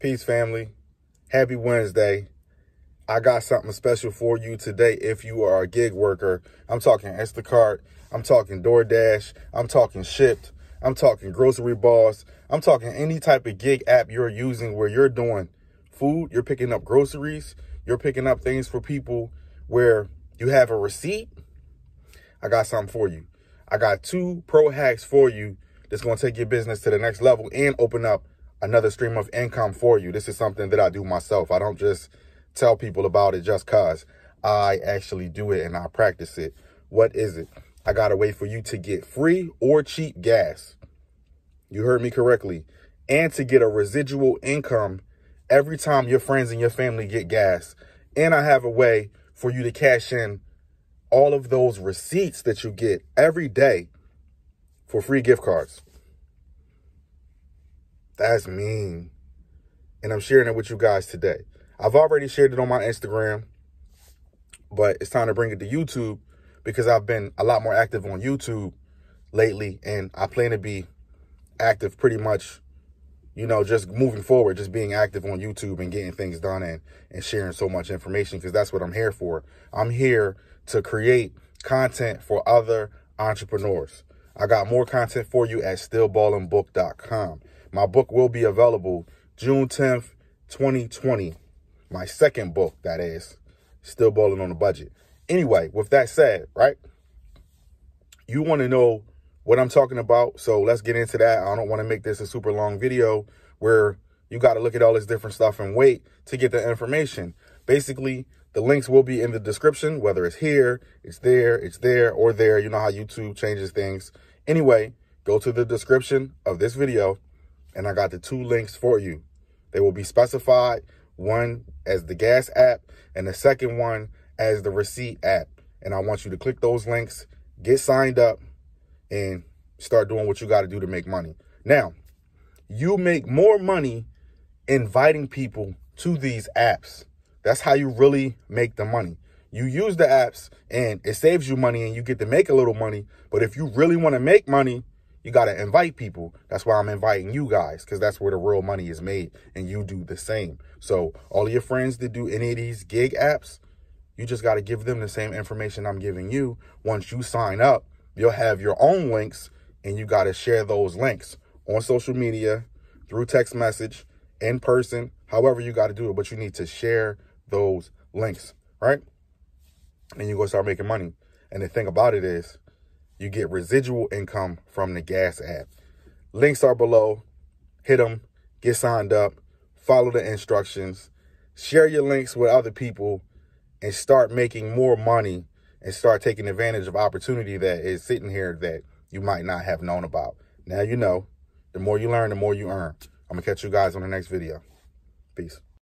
Peace, family. Happy Wednesday. I got something special for you today if you are a gig worker. I'm talking Instacart. I'm talking DoorDash. I'm talking Shipt. I'm talking Grocery Boss. I'm talking any type of gig app you're using where you're doing food, you're picking up groceries, you're picking up things for people where you have a receipt. I got something for you. I got two pro hacks for you that's going to take your business to the next level and open up another stream of income for you. This is something that I do myself. I don't just tell people about it just cause I actually do it and I practice it. What is it? I got a way for you to get free or cheap gas. You heard me correctly. And to get a residual income every time your friends and your family get gas. And I have a way for you to cash in all of those receipts that you get every day for free gift cards. That's mean. And I'm sharing it with you guys today. I've already shared it on my Instagram, but it's time to bring it to YouTube because I've been a lot more active on YouTube lately and I plan to be active pretty much, you know, just moving forward, just being active on YouTube and getting things done and, and sharing so much information because that's what I'm here for. I'm here to create content for other entrepreneurs. I got more content for you at stillballinbook.com. My book will be available June 10th, 2020. My second book, that is, Still Balling on the Budget. Anyway, with that said, right? You want to know what I'm talking about, so let's get into that. I don't want to make this a super long video where you got to look at all this different stuff and wait to get the information. Basically, the links will be in the description, whether it's here, it's there, it's there, or there. You know how YouTube changes things. Anyway, go to the description of this video and I got the two links for you. They will be specified, one as the gas app and the second one as the receipt app. And I want you to click those links, get signed up, and start doing what you got to do to make money. Now, you make more money inviting people to these apps. That's how you really make the money. You use the apps and it saves you money and you get to make a little money. But if you really want to make money, you got to invite people. That's why I'm inviting you guys because that's where the real money is made and you do the same. So all your friends that do any of these gig apps, you just got to give them the same information I'm giving you. Once you sign up, you'll have your own links and you got to share those links on social media, through text message, in person, however you got to do it. But you need to share those links, right? And going to start making money. And the thing about it is, you get residual income from the gas app. Links are below. Hit them, get signed up, follow the instructions, share your links with other people, and start making more money and start taking advantage of opportunity that is sitting here that you might not have known about. Now you know. The more you learn, the more you earn. I'm going to catch you guys on the next video. Peace.